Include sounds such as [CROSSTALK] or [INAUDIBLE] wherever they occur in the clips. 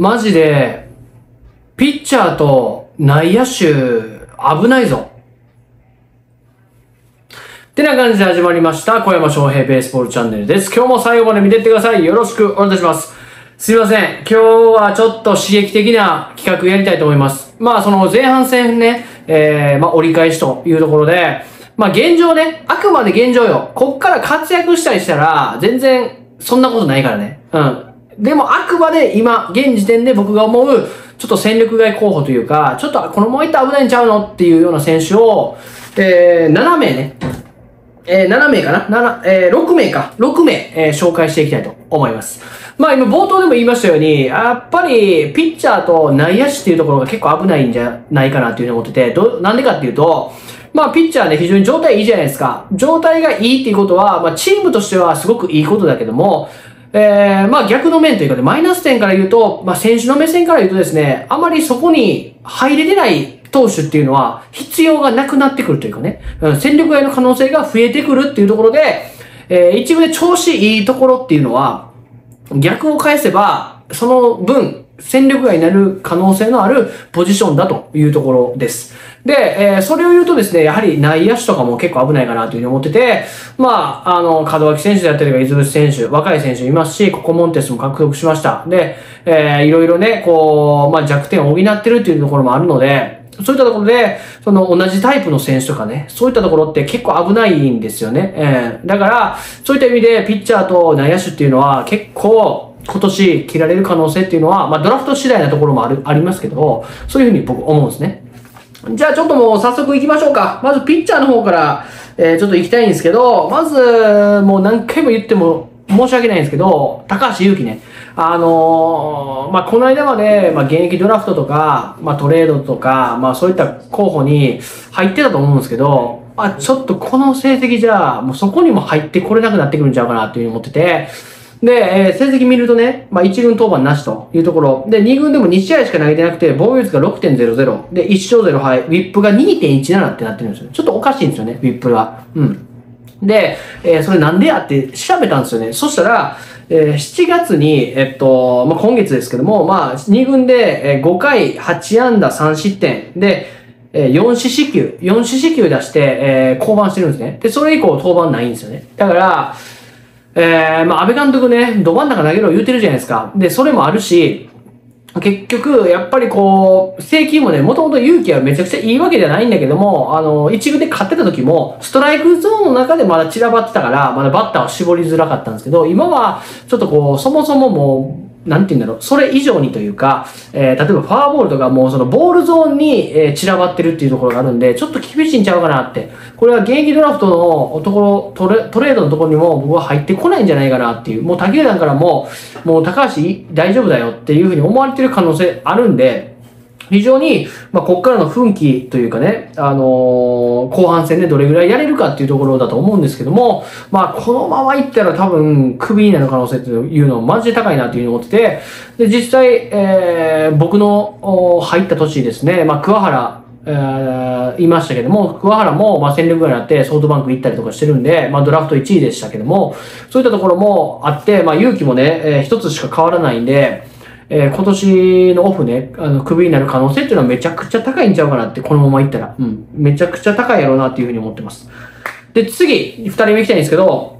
マジで、ピッチャーと内野手、危ないぞ。ってな感じで始まりました、小山翔平ベースボールチャンネルです。今日も最後まで見てってください。よろしくお願いいたします。すいません。今日はちょっと刺激的な企画やりたいと思います。まあ、その前半戦ね、えー、まあ、折り返しというところで、まあ、現状ね、あくまで現状よ。こっから活躍したりしたら、全然、そんなことないからね。うん。でも、あくまで今、現時点で僕が思う、ちょっと戦力外候補というか、ちょっとこのままいったら危ないんちゃうのっていうような選手を、えー、7名ね、えー、7名かな ?7、えー、6名か。6名、えー、紹介していきたいと思います。まあ今冒頭でも言いましたように、やっぱりピッチャーと内野手っていうところが結構危ないんじゃないかなっていうふうに思ってて、ど、なんでかっていうと、まあピッチャーね、非常に状態いいじゃないですか。状態がいいっていうことは、まあチームとしてはすごくいいことだけども、えー、まあ逆の面というかね、マイナス点から言うと、まあ選手の目線から言うとですね、あまりそこに入れてない投手っていうのは必要がなくなってくるというかね、うん、戦力外の可能性が増えてくるっていうところで、えー、一部で調子いいところっていうのは、逆を返せば、その分、戦力外になる可能性のあるポジションだというところです。で、えー、それを言うとですね、やはり内野手とかも結構危ないかなというふうに思ってて、まあ、あの、門脇選手であったりとか、伊豆選手、若い選手いますし、ここモンテスも獲得しました。で、えー、いろいろね、こう、まあ弱点を補ってるっていうところもあるので、そういったところで、その同じタイプの選手とかね、そういったところって結構危ないんですよね。えー、だから、そういった意味で、ピッチャーと内野手っていうのは結構、今年切られる可能性っていうのは、まあドラフト次第なところもある、ありますけど、そういうふうに僕思うんですね。じゃあちょっともう早速行きましょうか。まずピッチャーの方から、えー、ちょっと行きたいんですけど、まず、もう何回も言っても申し訳ないんですけど、高橋祐希ね。あのー、まあ、この間まで、まあ、現役ドラフトとか、まあ、トレードとか、まあ、そういった候補に入ってたと思うんですけど、まあ、ちょっとこの成績じゃ、もうそこにも入ってこれなくなってくるんちゃうかなっていうふうに思ってて、で、えー、成績見るとね、まあ、1軍登板なしというところ。で、2軍でも2試合しか投げてなくて、防御率が6.00。で、1勝0敗。ウィップが2.17ってなってるんですよ。ちょっとおかしいんですよね、ウィップが。うん。で、えー、それなんでやって調べたんですよね。そしたら、えー、7月に、えっと、まあ、今月ですけども、まあ、2軍で、えー、5回8安打3失点で、えー、4四死球、4四死球出して、えー、降板してるんですね。で、それ以降登板ないんですよね。だから、えー、まあ、安倍監督ね、ど真ん中投げろ言うてるじゃないですか。で、それもあるし、結局、やっぱりこう、正規もね、もともと勇気はめちゃくちゃいいわけじゃないんだけども、あの、一部で勝ってた時も、ストライクゾーンの中でまだ散らばってたから、まだバッターを絞りづらかったんですけど、今は、ちょっとこう、そもそももう、なんて言うんだろう、それ以上にというか、えー、例えばフォアボールとかもうそのボールゾーンに、え、散らばってるっていうところがあるんで、ちょっと厳しいんちゃうかなって。これは現役ドラフトのところ、トレトレードのところにも僕は入ってこないんじゃないかなっていう。もう他球団からも、もう高橋大丈夫だよっていうふうに思われてる可能性あるんで、非常に、まあ、こっからの奮起というかね、あのー、後半戦でどれぐらいやれるかっていうところだと思うんですけども、まあ、このままいったら多分、クビになる可能性というのはマジで高いなというふうに思ってて、で、実際、えー、僕の入った年ですね、まあ、桑原、えー、いましたけども、桑原も、まあ、戦力外になってソフトバンク行ったりとかしてるんで、まあ、ドラフト1位でしたけども、そういったところもあって、まあ、勇気もね、えー、一つしか変わらないんで、えー、今年のオフね、あの、クビになる可能性っていうのはめちゃくちゃ高いんちゃうかなって、このままいったら。うん。めちゃくちゃ高いやろうなっていうふうに思ってます。で、次、二人目行きたいんですけど、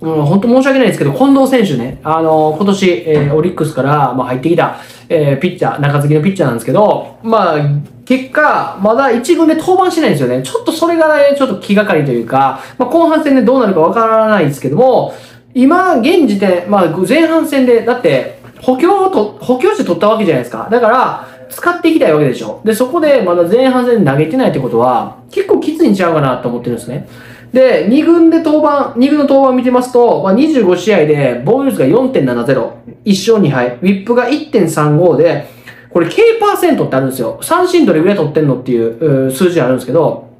うん、本当申し訳ないですけど、近藤選手ね、あの、今年、えー、オリックスから、まあ、入ってきた、えー、ピッチャー、中継ぎのピッチャーなんですけど、まあ、結果、まだ一軍で登板してないんですよね。ちょっとそれがね、ちょっと気がかりというか、まあ、後半戦でどうなるかわからないですけども、今、現時点、まあ、前半戦で、だって、補強をと、補強して取ったわけじゃないですか。だから、使っていきたいわけでしょ。で、そこでまだ前半戦で投げてないってことは、結構きついんちゃうかなと思ってるんですね。で、2軍で登板、2軍の登板を見てますと、まあ、25試合で防御率が4.70、1勝2敗、ウィップが1.35で、これ K パーセントってあるんですよ。三振どれぐらい取ってんのっていう数字あるんですけど、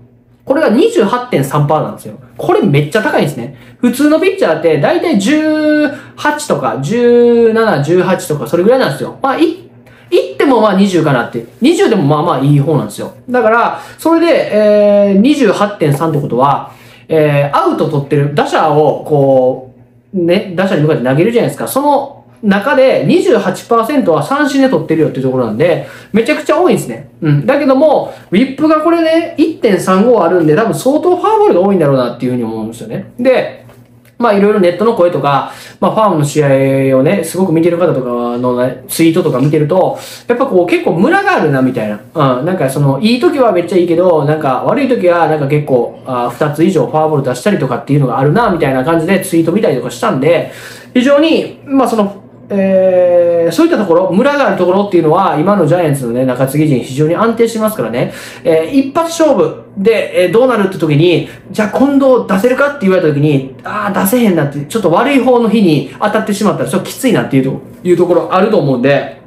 これが28.3%なんですよ。これめっちゃ高いんですね。普通のピッチャーって大体18とか17、18とかそれぐらいなんですよ。まあ、い、いってもまあ20かなって。20でもまあまあいい方なんですよ。だから、それで、えー、28.3ってことは、えー、アウト取ってる打者をこう、ね、打者に向かって投げるじゃないですか。その中で28%は三振で取ってるよっていうところなんで、めちゃくちゃ多いんですね。うん。だけども、ウィップがこれね、1.35あるんで、多分相当ファーボールが多いんだろうなっていうふうに思うんですよね。で、まあいろいろネットの声とか、まあファームの試合をね、すごく見てる方とかの、ね、ツイートとか見てると、やっぱこう結構ムラがあるなみたいな。うん。なんかその、いい時はめっちゃいいけど、なんか悪い時はなんか結構、あ2つ以上フォアボール出したりとかっていうのがあるな、みたいな感じでツイート見たりとかしたんで、非常に、まあその、えー、そういったところ、ムラがあるところっていうのは、今のジャイアンツのね、中継ぎ陣非常に安定してますからね、えー、一発勝負で、えー、どうなるって時に、じゃあ今度出せるかって言われた時に、ああ、出せへんなって、ちょっと悪い方の日に当たってしまったら、ちょっときついなっていうというところあると思うんで、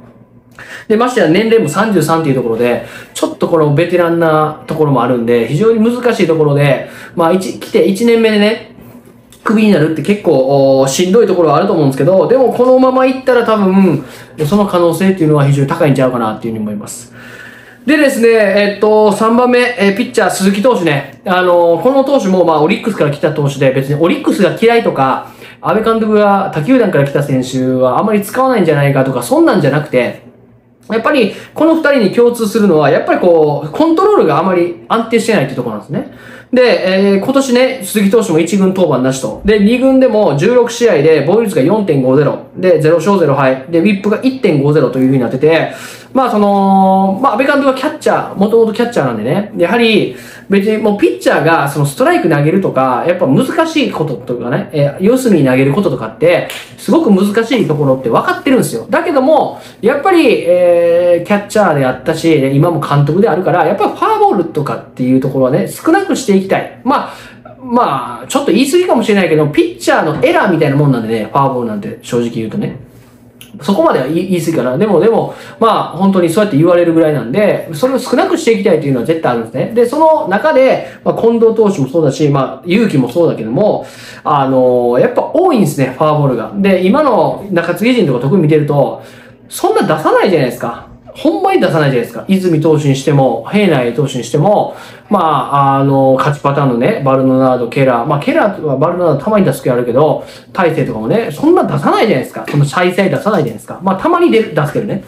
で、ましてや年齢も33っていうところで、ちょっとこのベテランなところもあるんで、非常に難しいところで、まあ、1、来て1年目でね、クビになるって結構しんどいところはあると思うんですけど、でもこのままいったら多分、その可能性っていうのは非常に高いんちゃうかなっていうふうに思います。でですね、えっと、3番目、えピッチャー、鈴木投手ね。あの、この投手も、まあ、オリックスから来た投手で、別にオリックスが嫌いとか、安倍監督が他球団から来た選手はあまり使わないんじゃないかとか、そんなんじゃなくて、やっぱり、この二人に共通するのは、やっぱりこう、コントロールがあまり安定してないってところなんですね。で、えー、今年ね、鈴木投手も1軍登板なしと。で、2軍でも16試合で防御率が4.50。で、0勝0敗。で、ウィップが1.50という風になってて、まあその、まあ安倍監督はキャッチャー、もともとキャッチャーなんでね、やはり別にもうピッチャーがそのストライク投げるとか、やっぱ難しいこととかね、え、四隅に投げることとかって、すごく難しいところって分かってるんですよ。だけども、やっぱり、えー、キャッチャーであったし、今も監督であるから、やっぱりファーボールとかっていうところはね、少なくしていきたい。まあ、まあ、ちょっと言い過ぎかもしれないけど、ピッチャーのエラーみたいなもんなんでね、ファーボールなんて正直言うとね。そこまでは言い過ぎかな。でも、でも、まあ、本当にそうやって言われるぐらいなんで、それを少なくしていきたいというのは絶対あるんですね。で、その中で、まあ、近藤投手もそうだし、まあ、勇気もそうだけども、あのー、やっぱ多いんですね、ファーボールが。で、今の中継ぎ陣とか特に見てると、そんな出さないじゃないですか。ほんまに出さないじゃないですか。泉投手にしても、平内投手にしても、まあ、あの、勝ちパターンのね、バルノナード、ケラー。まあ、ケラーはバルノナードたまに出す気あるけど、大勢とかもね、そんな出さないじゃないですか。その再々出さないじゃないですか。まあ、たまに出出すけどね。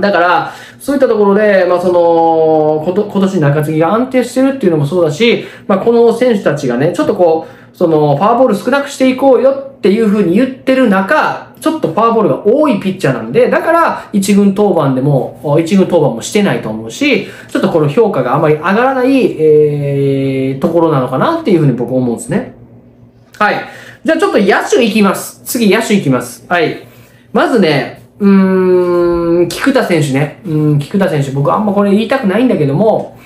だから、そういったところで、まあ、その、こと、今年中継ぎが安定してるっていうのもそうだし、まあ、この選手たちがね、ちょっとこう、その、ファーボール少なくしていこうよっていうふうに言ってる中、ちょっとファーボールが多いピッチャーなんで、だから一軍登板でも、一軍登板もしてないと思うし、ちょっとこの評価があまり上がらない、えー、ところなのかなっていうふうに僕思うんですね。はい。じゃあちょっと野手いきます。次野手いきます。はい。まずね、うーん、菊田選手ね。うん、菊田選手、僕あんまこれ言いたくないんだけども、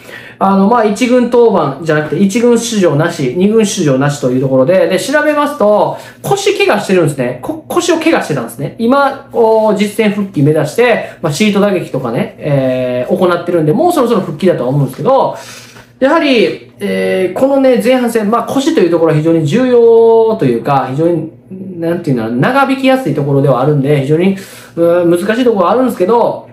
あの、まあ、一軍登板じゃなくて、一軍出場なし、二軍出場なしというところで、で、調べますと、腰怪我してるんですね。腰を怪我してたんですね。今、お実戦復帰目指して、まあ、シート打撃とかね、えー、行ってるんで、もうそろそろ復帰だとは思うんですけど、やはり、えー、このね、前半戦、まあ、腰というところは非常に重要というか、非常に、なんていうの、長引きやすいところではあるんで、非常に、難しいところはあるんですけど、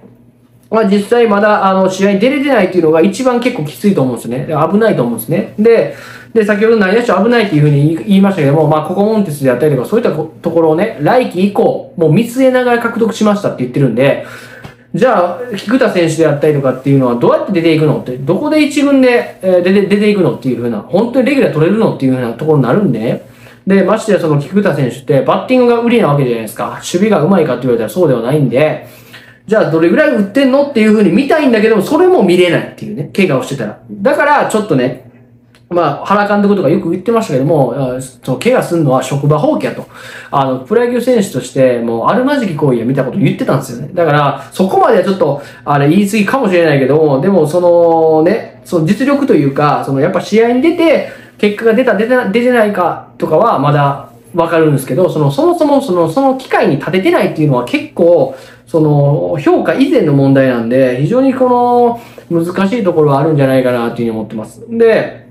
まあ、実際まだあの試合に出れてないっていうのが一番結構きついと思うんですね。危ないと思うんですね。で、で、先ほど内野手危ないっていうふうに言いましたけども、まあ、ここモンテスであったりとか、そういったところをね、来季以降、もう見据えながら獲得しましたって言ってるんで、じゃあ、菊田選手であったりとかっていうのはどうやって出ていくのって、どこで一軍で、え、出て出ていくのっていうふうな、本当にレギュラー取れるのっていうふうなところになるんでね。で、ましてやその菊田選手ってバッティングが売りなわけじゃないですか。守備が上手いかって言われたらそうではないんで、じゃあどれぐらい売ってんのっていう風に見たいんだけども、それも見れないっていうね、怪我をしてたら。だから、ちょっとね、まあ、原監督とかよく言ってましたけども、その怪我するのは職場放棄やと。あの、プロ野球選手として、もう、あるまじき行為を見たこと言ってたんですよね。だから、そこまではちょっと、あれ言い過ぎかもしれないけども、でも、そのね、その実力というか、そのやっぱ試合に出て、結果が出た、出て出てないかとかは、まだわかるんですけど、その、そもそも、その、その機会に立ててないっていうのは結構、その、評価以前の問題なんで、非常にこの、難しいところはあるんじゃないかなっていうふうに思ってます。で、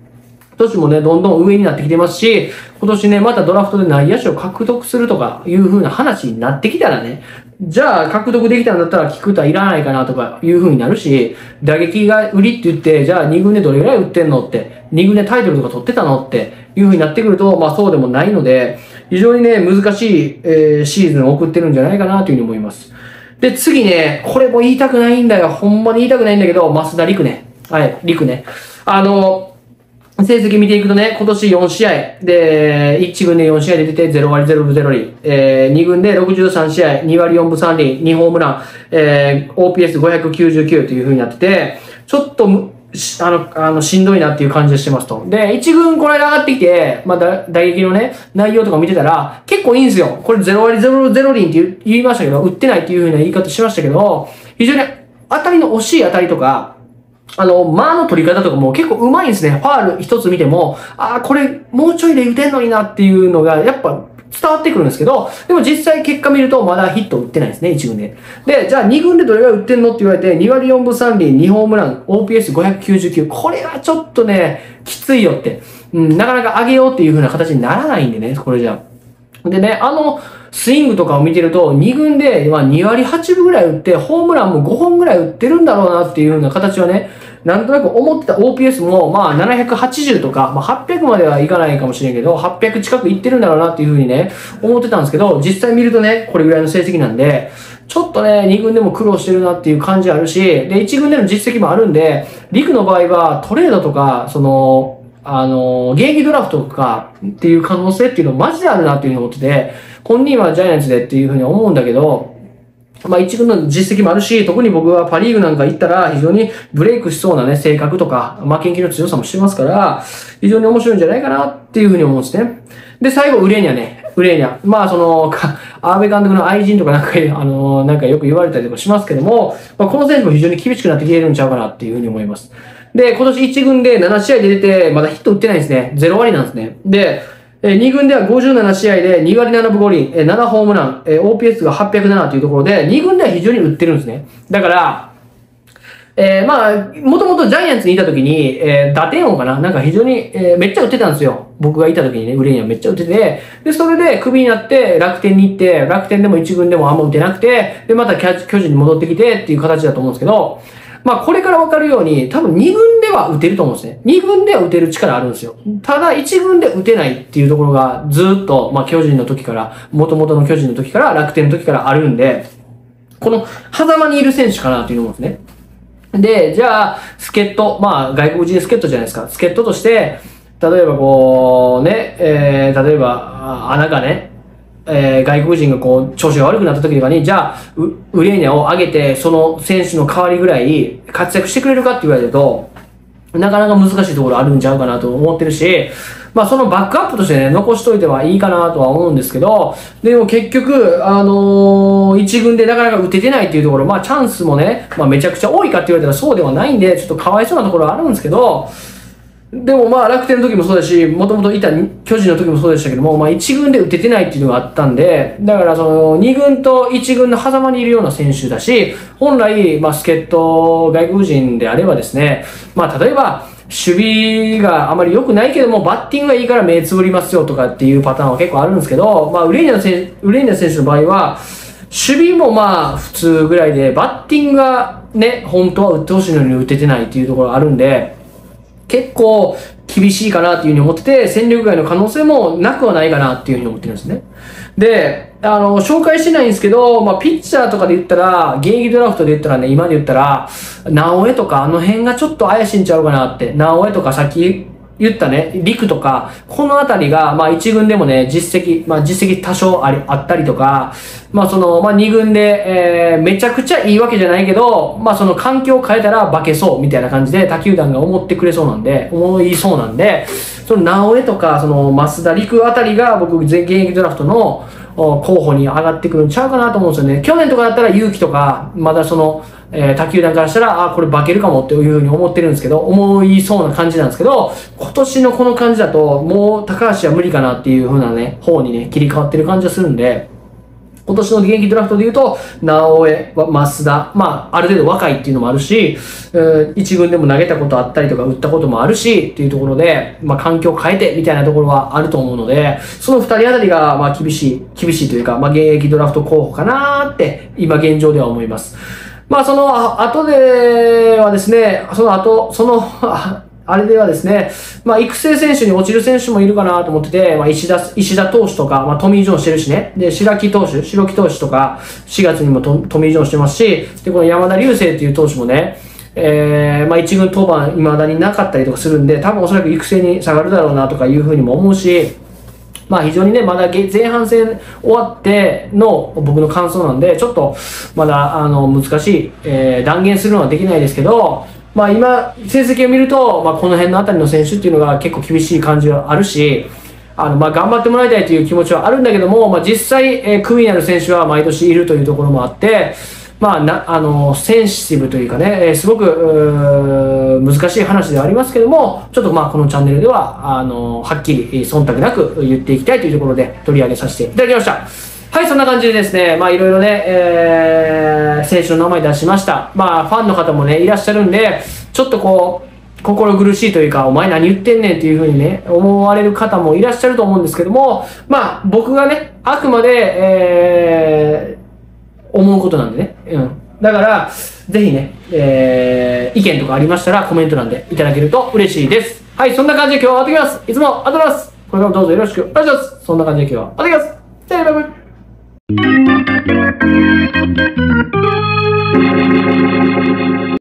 今年もね、どんどん上になってきてますし、今年ね、またドラフトで内野手を獲得するとかいう風な話になってきたらね、じゃあ獲得できたんだったら菊田いらないかなとかいう風になるし、打撃が売りって言って、じゃあ2軍でどれぐらい売ってんのって、2軍でタイトルとか取ってたのっていう風になってくると、まあそうでもないので、非常にね、難しい、えーシーズンを送ってるんじゃないかなというふうに思います。で、次ね、これも言いたくないんだよ。ほんまに言いたくないんだけど、増田陸ね。はい、陸ね。あの、成績見ていくとね、今年4試合で、1軍で4試合で出て0割0分0厘、えー、2軍で63試合、2割4分3厘、2ホームラン、えー、OPS599 という風になってて、ちょっと、あの、あの、しんどいなっていう感じがしてますと。で、1軍この間上がってきて、まあ、だ打撃のね、内容とか見てたら、結構いいんですよ。これ0割0、0厘って言いましたけど、打ってないっていう風な言い方しましたけど、非常に当たりの惜しい当たりとか、あの、間の取り方とかも結構上手いんですね。ファール一つ見ても、ああ、これもうちょいで打てんのになっていうのが、やっぱ伝わってくるんですけど、でも実際結果見るとまだヒット打ってないですね、1軍で。で、じゃあ2軍でどれぐらい打ってんのって言われて、2割4分3厘、2ホームラン、OPS599。これはちょっとね、きついよって。うん、なかなか上げようっていう風な形にならないんでね、これじゃあ。でね、あの、スイングとかを見てると、2軍で、ま、2割8分ぐらい打って、ホームランも5本ぐらい打ってるんだろうなっていうような形はね、なんとなく思ってた OPS も、まあ、780とか、まあ、800まではいかないかもしれんけど、800近くいってるんだろうなっていうふうにね、思ってたんですけど、実際見るとね、これぐらいの成績なんで、ちょっとね、2軍でも苦労してるなっていう感じあるし、で、1軍での実績もあるんで、陸の場合はトレードとか、その、あの、現役ドラフトとかっていう可能性っていうのマジであるなっていうふうに思ってて、本人はジャイアンツでっていうふうに思うんだけど、まあ一軍の実績もあるし、特に僕はパリーグなんか行ったら非常にブレイクしそうなね、性格とか、負けん気の強さもしてますから、非常に面白いんじゃないかなっていうふうに思うんですね。で、最後、ウレーニャね。ウレーニャ。まあその、か安倍監督の愛人とかなんか、[LAUGHS] あのなんかよく言われたりとかしますけども、まあこの選手も非常に厳しくなってきてるんちゃうかなっていうふうに思います。で、今年1軍で7試合で出て、まだヒット打ってないんですね。0割なんですね。で、えー2軍では57試合で2割7分5厘、えー7ホームラン、えー OPS が807というところで、2軍では非常に打ってるんですね。だから、えーまあ、もともとジャイアンツにいた時に、えー打点王かな？なんか非常に、えーめっちゃ打ってたんですよ。僕がいた時にね、ウレーニャめっちゃ打ってて、で、それでクビになって楽天に行って、楽天でも1軍でもあんま打てなくて、で、また巨人に戻ってきてっていう形だと思うんですけど、まあ、これから分かるように、多分2軍では打てると思うんですね。2軍では打てる力あるんですよ。ただ、1軍で打てないっていうところがずっと、まあ、巨人の時から、元々の巨人の時から、楽天の時からあるんで、この、狭間にいる選手かなという思うんですね。で、じゃあ、助っ人、まあ、外国人助っ人じゃないですか。助っ人として、例えばこう、ね、えー、例えば、あ穴がね、えー、外国人がこう、調子が悪くなった時とかに、じゃあ、ウレーニャを上げて、その選手の代わりぐらい活躍してくれるかって言われると、なかなか難しいところあるんちゃうかなと思ってるし、まあそのバックアップとしてね、残しといてはいいかなとは思うんですけど、でも結局、あのー一軍でなかなか打ててないっていうところ、まあチャンスもね、まあめちゃくちゃ多いかって言われたらそうではないんで、ちょっとかわいそうなところあるんですけど、でもまあ楽天の時もそうだし、もともといた巨人の時もそうでしたけども、まあ1軍で打ててないっていうのがあったんで、だからその2軍と1軍の狭間にいるような選手だし、本来、まあ助っ人外国人であればですね、まあ例えば、守備があまり良くないけども、バッティングがいいから目つぶりますよとかっていうパターンは結構あるんですけど、まあウレーニャ選手ウレーニャ選手の場合は、守備もまあ普通ぐらいで、バッティングがね、本当は打ってほしいのに打ててないっていうところがあるんで、結構厳しいかなっていうふうに思ってて、戦力外の可能性もなくはないかなっていうふうに思ってるんですね。で、あの、紹介してないんですけど、まあ、ピッチャーとかで言ったら、現役ドラフトで言ったらね、今で言ったら、直江とかあの辺がちょっと怪しいんちゃうかなって。直江とかさっき言ったね、陸とか、このあたりが、まあ一軍でもね、実績、まあ実績多少あり、あったりとか、まあその、まあ二軍で、えー、めちゃくちゃいいわけじゃないけど、まあその環境を変えたら化けそうみたいな感じで他球団が思ってくれそうなんで、思いそうなんで、その直江とか、その増田陸あたりが僕、全現役ドラフトの、候補に上がってくるんちゃうかなと思うんですよね。去年とかだったら勇気とか、まだその、えー、他球団からしたら、あ、これ化けるかもっていうふうに思ってるんですけど、思いそうな感じなんですけど、今年のこの感じだと、もう高橋は無理かなっていうふうなね、方にね、切り替わってる感じがするんで、今年の現役ドラフトで言うと、直江、増田、まあ、ある程度若いっていうのもあるし、えー一軍でも投げたことあったりとか、打ったこともあるし、っていうところで、まあ、環境を変えてみたいなところはあると思うので、その二人あたりが、まあ、厳しい、厳しいというか、まあ、現役ドラフト候補かなーって、今現状では思います。まあ、その後ではですね、その後、その、あ [LAUGHS] あれではですね、まあ、育成選手に落ちる選手もいるかなと思ってて、まあ、石田、石田投手とか、まあ、トミー・ジョンしてるしね。で、白木投手、白木投手とか、4月にもトトミー・ジョンしてますし、で、この山田流星っていう投手もね、えー、まあ、一軍登板未だになかったりとかするんで、多分おそらく育成に下がるだろうなとかいうふうにも思うし、まあ非常にね、まだ前半戦終わっての僕の感想なんで、ちょっとまだあの難しい、えー、断言するのはできないですけど、まあ今、成績を見ると、まあこの辺のあたりの選手っていうのが結構厳しい感じはあるし、あの、まあ頑張ってもらいたいという気持ちはあるんだけども、まあ実際、えー、クになる選手は毎年いるというところもあって、まあ、な、あの、センシティブというかね、え、すごく、難しい話ではありますけども、ちょっとまあ、このチャンネルでは、あの、はっきり、忖度なく言っていきたいというところで取り上げさせていただきました。はい、そんな感じでですね、まあいろいろね、えー、選手の名前出しました。まあファンの方もね、いらっしゃるんで、ちょっとこう、心苦しいというか、お前何言ってんねんっていうふうにね、思われる方もいらっしゃると思うんですけども、まあ僕がね、あくまで、えー、思うことなんでね。うん。だから、ぜひね、えー、意見とかありましたらコメント欄でいただけると嬉しいです。はい、そんな感じで今日は終わってきます。いつもありがとうございます。これからもどうぞよろしくお願いします。そんな感じで今日は終わってきます。じゃあ、バイバイ。